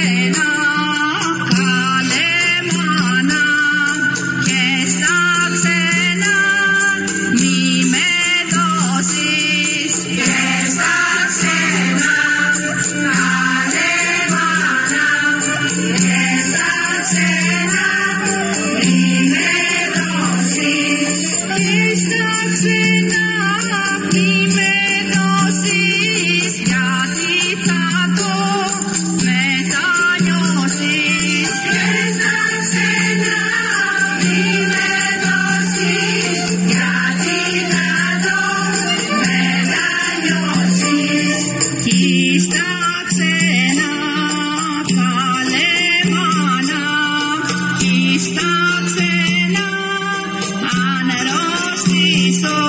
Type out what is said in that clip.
away. Stop saying no, so